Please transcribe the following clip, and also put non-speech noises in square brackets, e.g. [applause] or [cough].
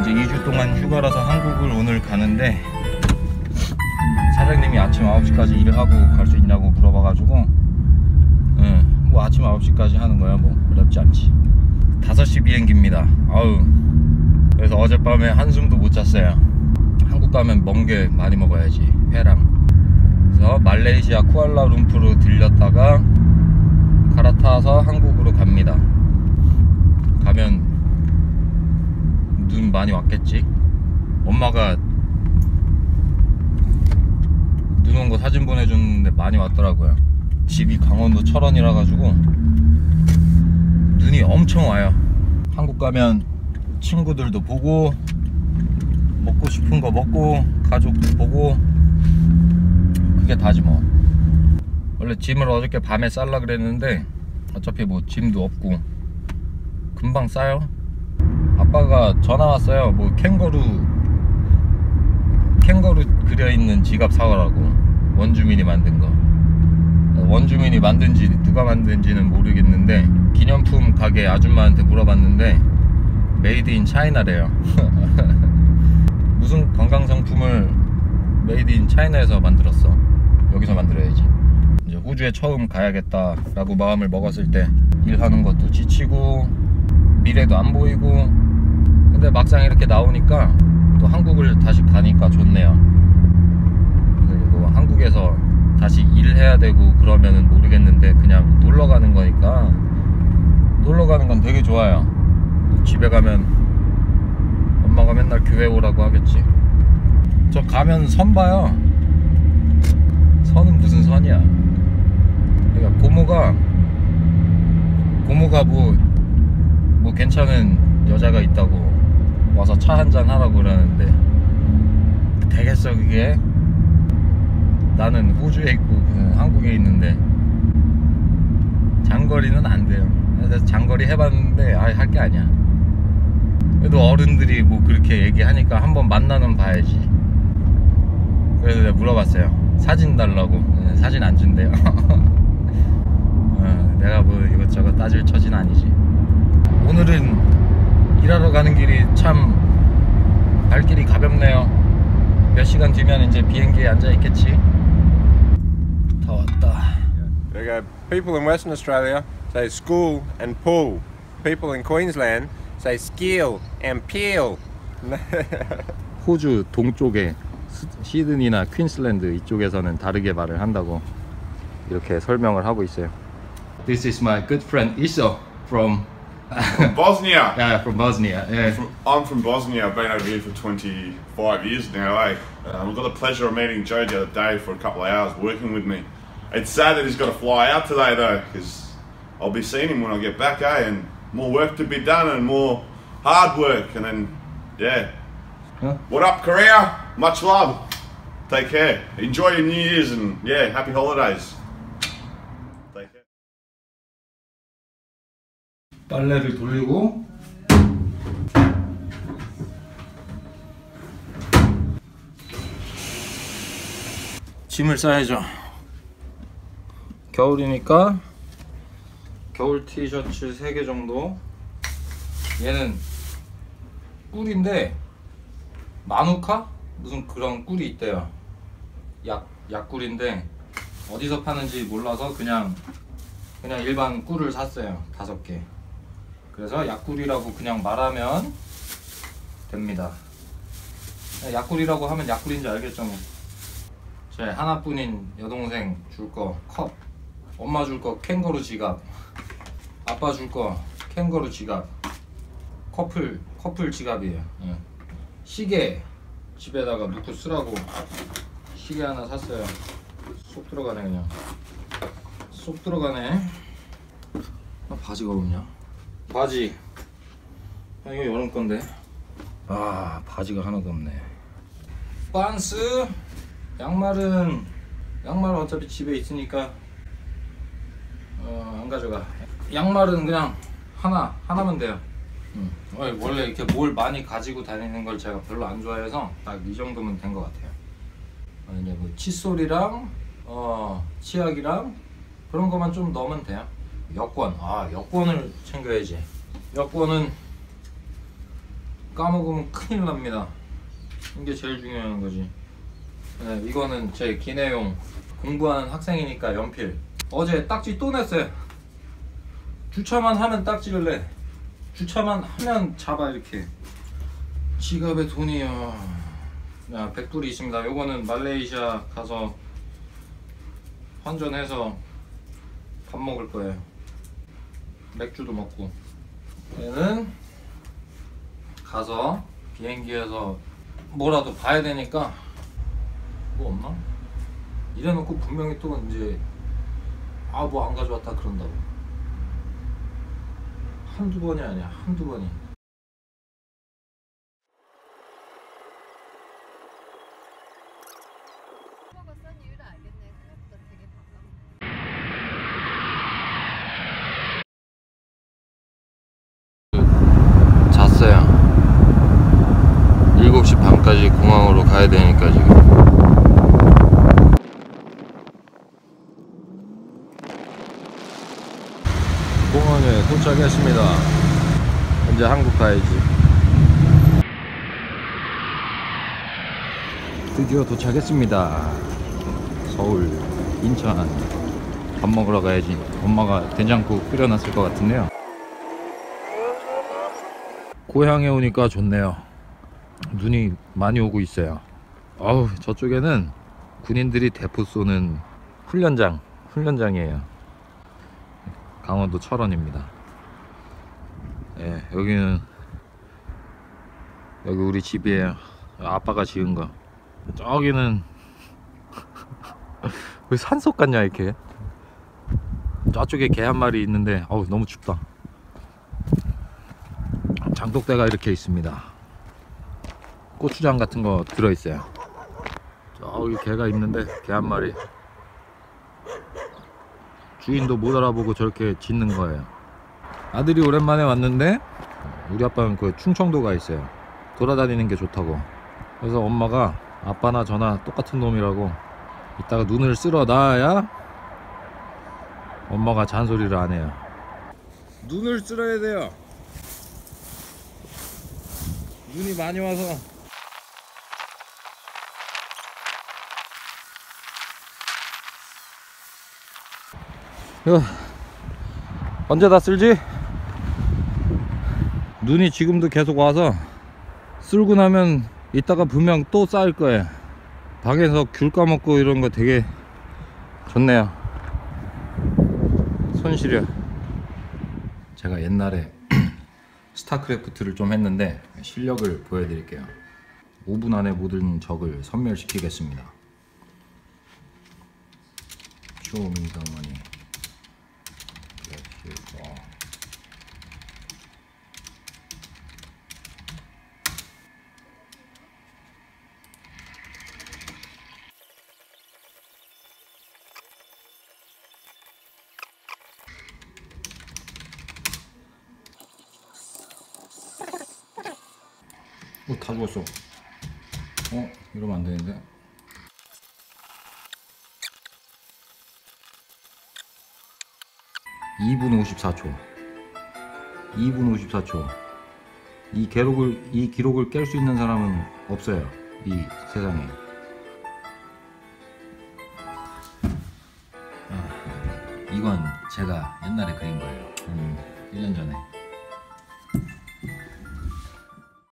이제 2주 동안 휴가라서 한국을 오늘 가는데 사장님이 아침 9시까지 일을 하고 갈 수 있냐고 물어봐가지고 예, 뭐 아침 9시까지 하는 거야 뭐. 어렵지 않지. 5시 비행기입니다. 아우. 그래서 어젯밤에 한숨도 못 잤어요. 한국 가면 먼 게 많이 먹어야지 회랑. 그래서 말레이시아 쿠알라룸푸르 들렸다가 갈아타서 한국으로 갑니다. 가면 눈 많이 왔겠지? 엄마가 눈 온 거 사진 보내줬는데 많이 왔더라고요. 집이 강원도 철원이라 가지고 눈이 엄청 와요. 한국 가면 친구들도 보고 먹고 싶은 거 먹고 가족도 보고 그게 다지 뭐. 원래 짐을 어저께 밤에 쌀라 그랬는데 어차피 뭐 짐도 없고 금방 싸요 아빠가 전화 왔어요. 뭐 캥거루 캥거루 그려있는 지갑 사오라고. 원주민이 만든 거. 원주민이 만든지 누가 만든지는 모르겠는데 기념품 가게 아줌마한테 물어봤는데 made in China래요. 무슨 관광상품을 made in China에서 만들었어? 여기서 만들어야지. 이제 호주에 처음 가야겠다 라고 마음을 먹었을 때 일하는 것도 지치고 미래도 안 보이고 근데 막상 이렇게 나오니까 또 한국을 다시 가니까 좋네요. 그리고 한국에서 다시 일해야 되고 그러면은 모르겠는데 그냥 놀러 가는 거니까 놀러 가는 건 되게 좋아요. 집에 가면 엄마가 맨날 교회 오라고 하겠지. 저 가면 선 봐요. 선은 무슨 선이야? 그러니까 고모가 고모가 뭐 뭐 괜찮은 여자가 있다고 와서 차 한잔 하라고 그러는데 되겠어 그게? 나는 호주에 있고 그는 한국에 있는데 장거리는 안 돼요. 그래서 장거리 해봤는데 아예 할게 아니야. 그래도 어른들이 뭐 그렇게 얘기하니까 한번 만나는 봐야지. 그래서 내가 물어봤어요. 사진 달라고. 네, 사진 안 준대요. [laughs] 어, 내가 뭐 이것저것 따질 처진 아니지. 오늘은 일하러 가는 길이 참 발길이 가볍네요 몇 시간 뒤면 이제 비행기에 앉아 있겠지 다 왔다 There go. People in Western Australia say school and pool. People in Queensland say skill and peel. 호주 동쪽에 스- 시드니나 퀸슬랜드 이쪽에서는 다르게 말을 한다고 이렇게 설명을 하고 있어요. This is my good friend Iso from Bosnia. [laughs] yeah, from Bosnia. Yeah. From- I'm from Bosnia. I've been over here for 25 years now. Eh? Um, I've got the pleasure of meeting Joe the other day for a couple of hours working with me. It's sad that he's got to fly out today though, because I'll be seeing him when I get back, eh? And more work to be done and more hard work. And then, yeah. Huh? What up, Korea? Much love. Take care. Enjoy your New Year's and yeah, happy holidays. 빨래를 돌리고 짐을 싸야죠. 겨울이니까 겨울 티셔츠 3개 정도. 얘는 꿀인데 마누카 무슨 그런 꿀이 있대요. 약 약꿀인데 어디서 파는지 몰라서 그냥 그냥 일반 꿀을 샀어요. 다섯 개. 그래서 약꿀이라고 그냥 말하면 됩니다. 약꿀이라고 하면 약꿀인지 알겠죠 뭐. 제 하나뿐인 여동생 줄 거 컵, 엄마 줄 거 캥거루 지갑, 아빠 줄 거 캥거루 지갑, 커플 커플 지갑이에요. 예. 시계 집에다가 놓고 쓰라고 시계 하나 샀어요. 쏙 들어가네 그냥. 쏙 들어가네. 아, 바지가 없냐? 바지. 아, 이거 여름 건데. 아 바지가 하나도 없네. 반스. 양말은 양말은 어차피 집에 있으니까 어, 안 가져가. 양말은 그냥 하나 하나면 돼요. 음. 어, 원래 이렇게 뭘 많이 가지고 다니는 걸 제가 별로 안 좋아해서 딱 이 정도면 된 것 같아요. 어, 이제 뭐 칫솔이랑 어, 치약이랑 그런 것만 좀 넣으면 돼요. 여권, 아 여권을 챙겨야지. 여권은 까먹으면 큰일 납니다. 이게 제일 중요한 거지. 네, 이거는 제 기내용 공부하는 학생이니까 연필. 어제 딱지 또 냈어요. 주차만 하면 딱지를 내. 주차만 하면 잡아 이렇게. 지갑에 돈이요. 야, 100불이 있습니다. 요거는 말레이시아 가서 환전해서 밥 먹을 거예요. 맥주도 먹고. 얘는 가서 비행기에서 뭐라도 봐야 되니까 뭐 없나? 이래놓고 분명히 또 이제 아 뭐 안 가져왔다 그런다고 한두 번이 아니야 한두 번이 오빠가 싼 이유를 알겠네. 생각보다 되게 가깝네. 잤어요 7시 반까지 공항으로 가야 되니까 지금. 공항에 도착했습니다. 이제 한국 가야지. 드디어 도착했습니다. 서울 인천. 밥 먹으러 가야지. 엄마가 된장국 끓여놨을 것 같은데요. 고향에 오니까 좋네요. 눈이 많이 오고 있어요. 어우, 저쪽에는 군인들이 대포 쏘는 훈련장, 훈련장이에요. 강원도 철원입니다. 예, 여기는 여기 우리 집이에요. 아빠가 지은 거. 저기는 [laughs] 왜 산속 같냐 이렇게. 저쪽에 개 한 마리 있는데 어우 너무 춥다. 장독대가 이렇게 있습니다. 고추장 같은 거 들어있어요. 저기 개가 있는데 개 한 마리. 주인도 못 알아보고 저렇게 짖는 거예요. 아들이 오랜만에 왔는데 우리 아빠는 그 충청도가 있어요. 돌아다니는 게 좋다고. 그래서 엄마가 아빠나 저나 똑같은 놈이라고 이따가 눈을 쓸어 놔야 엄마가 잔소리를 안 해요. 눈을 쓸어야 돼요. 눈이 많이 와서 이거 언제 다 쓸지? 눈이 지금도 계속 와서 쓸고 나면 이따가 분명 또 쌓일 거예요 방에서 귤 까먹고 이런 거 되게 좋네요 손 시려 제가 옛날에 [clears throat] 스타크래프트를 좀 했는데 실력을 보여드릴게요. 5분 안에 모든 적을 money. Get 어, 다 죽었어. 어, 이러면 안 되는데. (2분 54초) (2분 54초) 이 기록을 이 기록을 깰 수 있는 사람은 없어요 이 세상에. 아, 이건 제가 옛날에 그린 거예요. 한 1년 전에